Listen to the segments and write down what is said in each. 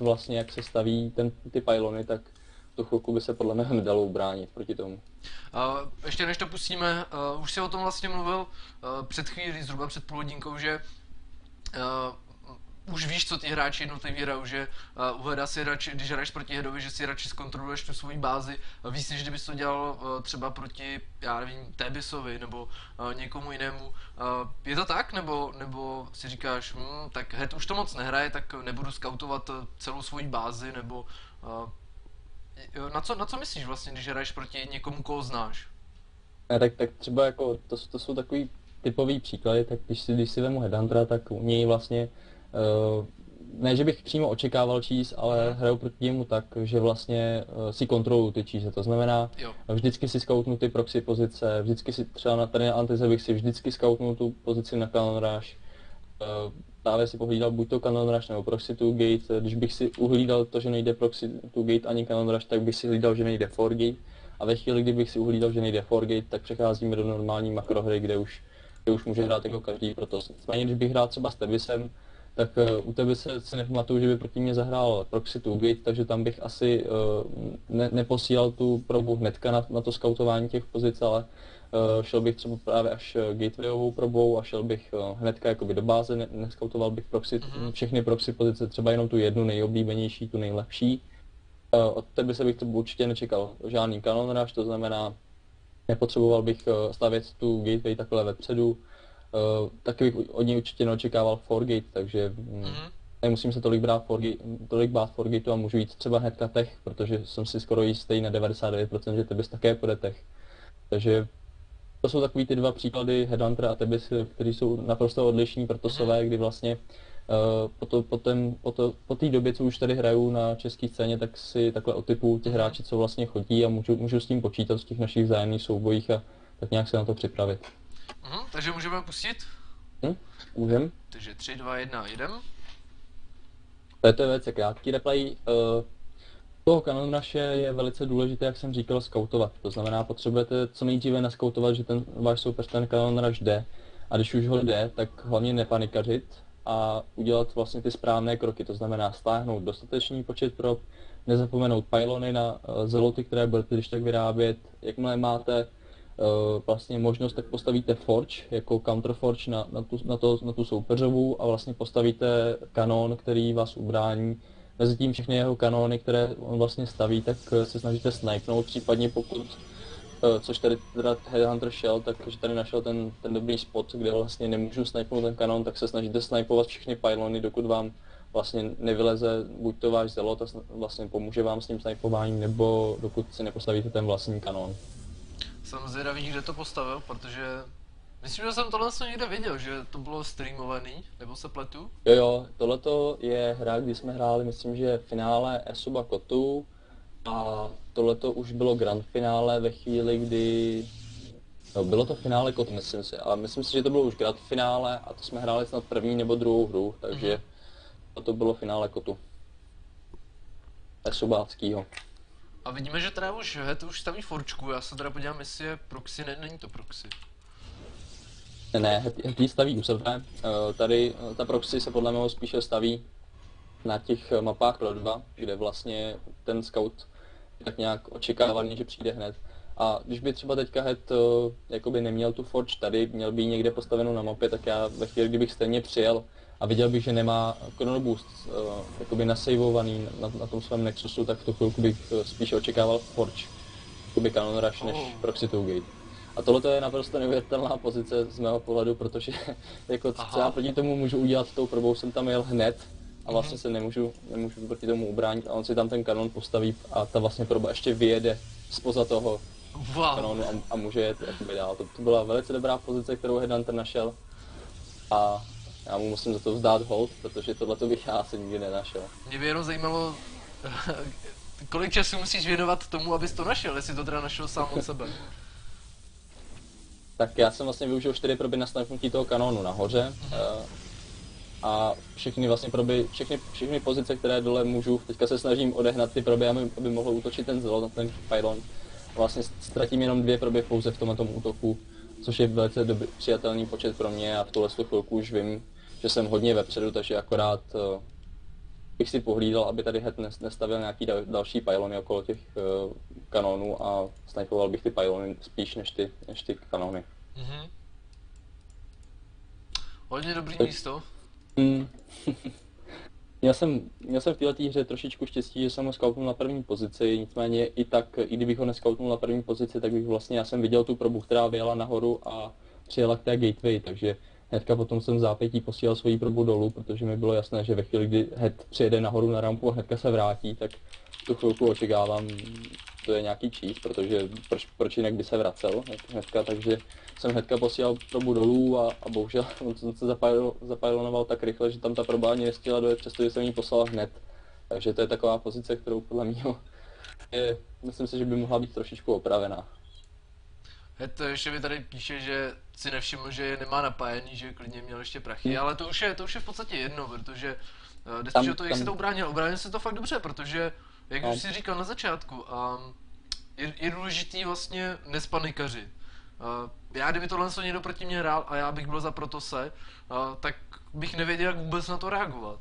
vlastně, jak se staví ten, ty pylony, tak tu chvilku by se podle mě nedalo ubránit proti tomu. Uh, ještě než to pustíme, uh, už si o tom vlastně mluvil uh, před chvílí, zhruba před půl hodinkou, že uh, už víš, co ty hráči jednotlivý hrajou, že uh, uhledá si radši, když hraješ proti hedovi, že si radši zkontroluješ tu svoji bázi uh, víc, než kdybys to dělal uh, třeba proti, já nevím, Tebisovi nebo uh, někomu jinému. Uh, je to tak, nebo, nebo si říkáš, hm, tak head už to moc nehraje, tak nebudu skautovat celou svoji bázi, nebo uh, na co, na co myslíš vlastně, když hraješ proti někomu, koho znáš? Ne, tak, tak třeba jako, to, to jsou takový typový příklady, tak když si, když si vemu Headhuntera, tak u něj vlastně ne, že bych přímo očekával číst, ale hraju proti němu tak, že vlastně uh, si kontroluju ty čísla. To znamená, jo. vždycky si scoutnu ty proxy pozice, vždycky si třeba na tady Antize bych si vždycky scoutnul tu pozici na Canon Rush. Uh, právě si pohlídal buď to Canon Rush nebo Proxy to Gate. Když bych si uhlídal to, že nejde Proxy to Gate ani Canon Rush, tak bych si hlídal, že nejde Gate. A ve chvíli, kdybych si uhlídal, že nejde Gate, tak přecházíme do normální makrohry, kde už, kde už může hrát jako každý proto. Nicméně, když bych hrál třeba s Tevisem, tak uh, u tebe se, se nepamatuju, že by proti mě zahrál Proxy to Gate, takže tam bych asi uh, ne, neposílal tu probu hnedka na, na to skautování těch pozic, ale uh, šel bych třeba právě až gatewayovou probou a šel bych hnedka jakoby do báze, ne, neskautoval bych proxy, mm-hmm. všechny proxy pozice, třeba jenom tu jednu nejoblíbenější, tu nejlepší. Od tebe se bych to určitě nečekal žádný rush, to znamená, nepotřeboval bych stavět tu gateway takhle vepředu, Uh, taky bych od něj určitě neočekával Forgate, takže mm-hmm. nemusím se tolik brát Forgate, tolik bát Forgateu a můžu jít třeba hnedka tech, protože jsem si skoro jistý na 99%, že Tebis také půjde tech. Takže to jsou takový ty dva příklady Headhunter a Tebis, kteří jsou naprosto odlišní, protosové, kdy vlastně uh, po, to, po, ten, po, to, po té době, co už tady hraju na české scéně, tak si takhle o typu těch hráči, co vlastně chodí a můžu, můžu s tím počítat v těch našich vzájemných soubojích a tak nějak se na to připravit. Mhm, takže můžeme pustit? Hm, můžem. Takže 3, 2, 1, jedem. To je věc, krátký replay. Uh, toho Canon Rushe je velice důležité, jak jsem říkal, skautovat. To znamená, potřebujete co nejdříve naskautovat, že ten váš soupeř ten Canon Rush jde. A když už ho jde, tak hlavně nepanikařit a udělat vlastně ty správné kroky. To znamená stáhnout dostatečný počet prop, nezapomenout pylony na uh, zeloty, které budete když tak vyrábět. Jakmile máte vlastně možnost, tak postavíte Forge jako counterforge na, na, tu, na, to, na tu soupeřovou a vlastně postavíte kanon, který vás ubrání. Mezitím všechny jeho kanóny, které on vlastně staví, tak eh, se snažíte snipnout, případně pokud, uh, což tady teda Headhunter šel, takže tady našel ten, ten dobrý spot, kde vlastně nemůžu snipnout ten kanon, tak se snažíte snipovat všechny pylony, dokud vám vlastně nevyleze buď to váš zelot a vlastně pomůže vám s tím snipováním, nebo dokud si nepostavíte ten vlastní kanon. Jsem zvědavý, kde to postavil, protože Myslím, že jsem tohle někde viděl, že to bylo streamovaný, nebo se pletu? Jo jo, tohleto je hra, kdy jsme hráli, myslím, že finále Esuba Kotu a tohleto už bylo grand finále ve chvíli, kdy... No, bylo to finále Kotu, myslím si, ale myslím si, že to bylo už grand finále a to jsme hráli snad první nebo druhou hru, takže mm-hmm. to bylo finále Kotu. Esubáckýho. A vidíme, že teda už het už staví forčku, já se teda podívám, jestli je proxy, ne, není to proxy. Ne, het staví u sebe. Uh, tady uh, ta proxy se podle mého spíše staví na těch mapách pro dva, kde vlastně ten scout tak nějak očekávaný, že přijde hned. A když by třeba teďka Het uh, jakoby neměl tu forge tady, měl by ji někde postavenou na mapě, tak já ve chvíli, kdybych stejně přijel a viděl bych, že nemá chronoboost uh, jakoby nasejvovaný na, na tom svém Nexusu, tak v tu chvilku bych uh, spíš očekával Forge, jakoby Canon Rush, než oh. Proxy Gate. A tohle je naprosto neuvěřitelná pozice z mého pohledu, protože jako co já proti tomu můžu udělat tou probou, jsem tam jel hned a vlastně mm-hmm. se nemůžu, nemůžu proti tomu ubránit a on si tam ten kanon postaví a ta vlastně proba ještě vyjede spoza toho wow. kanonu a, a může jet jakoby dál. To, to byla velice dobrá pozice, kterou Headhunter našel a já mu musím za to vzdát hold, protože tohle to bych já asi nikdy nenašel. Mě by jenom zajímalo, kolik času musíš věnovat tomu, abys to našel, jestli to teda našel sám od sebe. Tak já jsem vlastně využil čtyři proby na snipnutí toho kanónu nahoře. Uh, a všechny vlastně proby, všechny, všechny pozice, které dole můžu, teďka se snažím odehnat ty proby, aby, aby mohl útočit ten zelot na ten pylon. Vlastně ztratím jenom dvě proby pouze v tomto útoku, což je velice dobrý, přijatelný počet pro mě a v tuhle chvilku už vím, že jsem hodně vepředu, takže akorát uh, bych si pohlídal, aby tady het nes- nestavil nějaký dal- další pylony okolo těch uh, kanónů a snipoval bych ty pylony spíš než ty, než ty kanóny. Mhm. Hodně dobrý Tak- místo. Hmm. měl, jsem, měl jsem v této hře trošičku štěstí, že jsem ho scoutnul na první pozici, nicméně i tak, i kdybych ho nescoutnul na první pozici, tak bych vlastně, já jsem viděl tu probu, která vyjela nahoru a přijela k té gateway, takže hnedka potom jsem v zápětí posílal svoji probu dolů, protože mi bylo jasné, že ve chvíli, kdy head přijede nahoru na rampu a hnedka se vrátí, tak tu chvilku očekávám, to je nějaký cheat, protože proč, proč jinak by se vracel hnedka, takže jsem hnedka posílal probu dolů a, a bohužel on se zapajl, zapajlonoval tak rychle, že tam ta proba ani nestihla dojet, přestože jsem ji poslal hned. Takže to je taková pozice, kterou podle mě je, myslím si, že by mohla být trošičku opravená. Het ještě mi tady píše, že si nevšiml, že nemá napájený, že klidně měl ještě prachy, Hmm. ale to už je, to už je v podstatě jedno, protože uh, jde Tam- o to, jak tam- se to ubránil. Ubránil se to fakt dobře, protože, jak No. už jsi říkal na začátku, um, je, je důležitý vlastně nespanikařit. Uh, já kdyby tohle co někdo proti mě hrál a já bych byl za protose, uh, tak bych nevěděl, jak vůbec na to reagovat.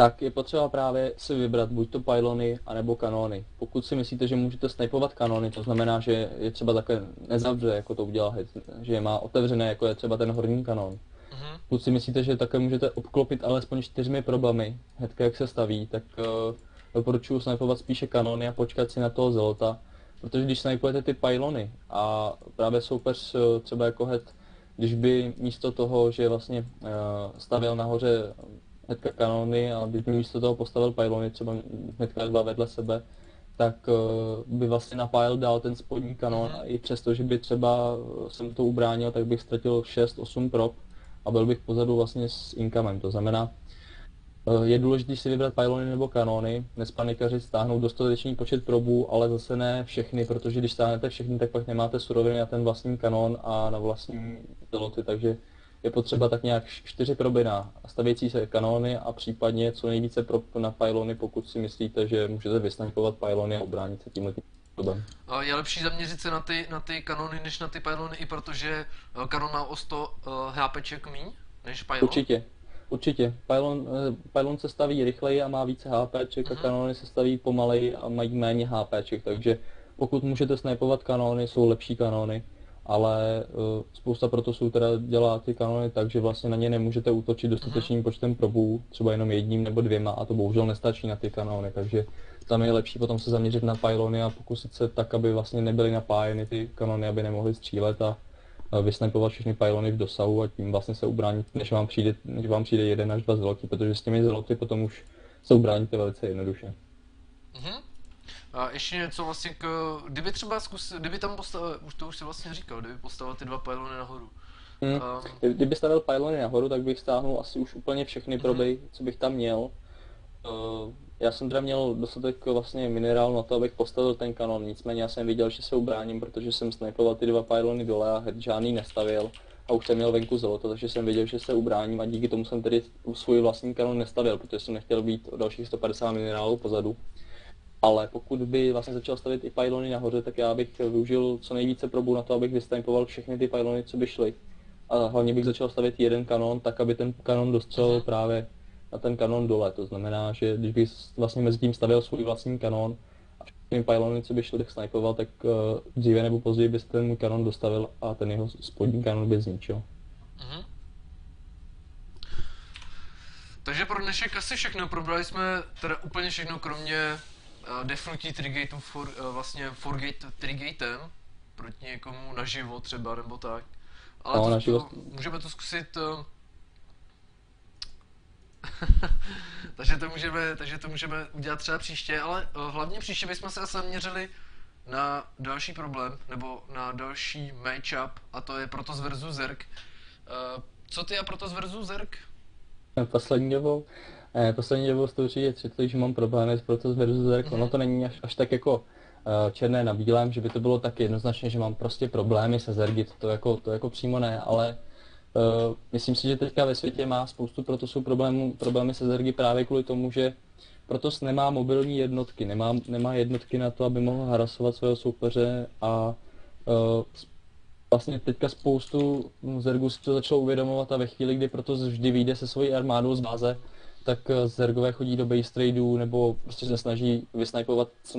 Tak je potřeba právě si vybrat buď to pylony, anebo kanóny. Pokud si myslíte, že můžete snipovat kanóny, to znamená, že je třeba takhle nezavře, jako to udělal Head, že je má otevřené, jako je třeba ten horní kanón. Mhm. Pokud si myslíte, že také můžete obklopit alespoň čtyřmi probami, hnedka jak se staví, tak uh, doporučuji snipovat spíše kanony a počkat si na toho zelota, protože když snipujete ty pylony a právě soupeř eh, třeba jako head, když by místo toho, že vlastně uh, stavěl nahoře hnedka kanony a když by místo toho postavil pylony třeba hnedka dva vedle sebe, tak uh, by vlastně napájel dál ten spodní kanon a i přesto, že by třeba eh, jsem to ubránil, tak bych ztratil 6-8 prop a byl bych pozadu vlastně s inkamem. To znamená, eh, je důležité si vybrat pylony nebo kanony, nespanikařit, stáhnout dostatečný počet probů, ale zase ne všechny, protože když stáhnete všechny, tak pak nemáte suroviny na ten vlastní kanon a na vlastní piloty, takže je potřeba tak nějak čtyři proby na stavějící se kanóny a případně co nejvíce prob na pylony, pokud si myslíte, že můžete vysnipovat pylony a ubránit se tímhle tím způsobem. A Je lepší zaměřit se na ty, na ty kanony, než na ty pylony, i protože eh, kanon má o 100 uh, HPček míň, než pylon. Určitě, určitě. Pylon, eh, pylon se staví rychleji a má více HPček a Mhm. kanony se staví pomaleji a mají méně HPček, takže pokud můžete snipovat kanony, jsou lepší kanony, ale uh, spousta protosů teda dělá ty kanony tak, že vlastně na ně nemůžete útočit dostatečným počtem probů, třeba jenom jedním nebo dvěma a to bohužel nestačí na ty kanony, takže tam je lepší potom se zaměřit na pylony a pokusit se tak, aby vlastně nebyly napájeny ty kanony, aby nemohly střílet a vysnipovat všechny pylony v dosahu a tím vlastně se ubránit, než vám přijde, než vám přijde jeden až dva zeloty, protože s těmi zeloty potom už se ubráníte velice jednoduše. Mhm. A ještě něco vlastně k, kdyby třeba zkus, kdyby tam postavil, už to už si vlastně říkal, kdyby postavil ty dva pylony nahoru. Hmm. Kdy- Kdyby stavil pylony nahoru, tak bych stáhnul asi už úplně všechny proby, co bych tam měl. Uh, já jsem teda měl dostatek vlastně minerál na to, abych postavil ten kanon, nicméně já jsem viděl, že se ubráním, protože jsem snipoval ty dva pylony dole a žádný nestavil a už jsem měl venku zlato, takže jsem věděl, že se ubráním a díky tomu jsem tedy svůj vlastní kanon nestavil, protože jsem nechtěl být o dalších 150 minerálů pozadu. Ale pokud by vlastně začal stavit i pylony nahoře, tak já bych využil co nejvíce probů na to, abych vystampoval všechny ty pylony, co by šly. A hlavně bych začal stavět jeden kanon, tak aby ten kanon Mhm. právě na ten kanon dole. To znamená, že když bych vlastně mezi tím stavěl svůj vlastní kanon a všechny pylony, co by šly, tak snipoval, tak uh, dříve nebo později by se ten kanon dostavil a ten jeho spodní kanon by zničil. mhm. Takže pro dnešek asi všechno, probrali jsme teda úplně všechno, kromě uh, defnutí Trigateů for, uh, vlastně Forgate Trigatem, proti někomu naživo třeba, nebo tak. Ale No, to, naživo- to, můžeme to zkusit uh, takže, to můžeme, takže to můžeme udělat třeba příště, ale uh, hlavně příště bychom se zaměřili na další problém, nebo na další matchup, a to je Protoss versus Zerg. Uh, co ty a Protoss versus Zerg? Poslední dobou, eh, poslední dobou jste určitě četli, že mám problémy s Protoss versus Zerg. Mhm. Ono to není až, až tak jako eh, černé na bílém, že by to bylo tak jednoznačně, že mám prostě problémy se Zergy, to jako, to jako přímo ne, ale uh, myslím si, že teďka ve světě má spoustu Protossů problémů, problémy se Zergy právě kvůli tomu, že Protoss nemá mobilní jednotky, nemá, nemá jednotky na to, aby mohl harasovat svého soupeře a uh, vlastně teďka spoustu Zergů si to začalo uvědomovat a ve chvíli, kdy Protoss vždy vyjde se svojí armádou z báze, tak eh, Zergové chodí do base tradeů nebo prostě se snaží vysnajpovat co